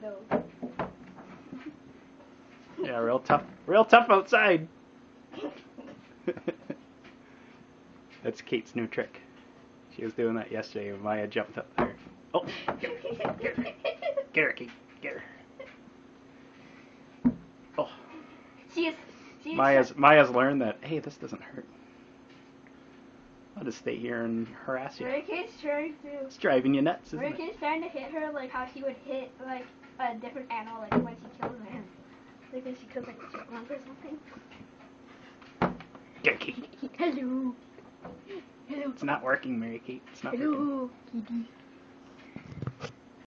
though. Yeah, real tough. Real tough outside. That's Kate's new trick. She was doing that yesterday when Maya jumped up there. Oh, get her, Kate. Get her. Oh, she is. She is Maya's Maya's learned that. Hey, this doesn't hurt. I'll just stay here and harass you. Mary Kate's trying to. It's driving you nuts, isn't Mary it? Trying to hit her like how she would hit like a different animal, like when she kills a man. Like when she kills like a chipmunk or something. Kate. Hello. Hello. It's not working, Mary Kate. It's not working. Hello, kitty.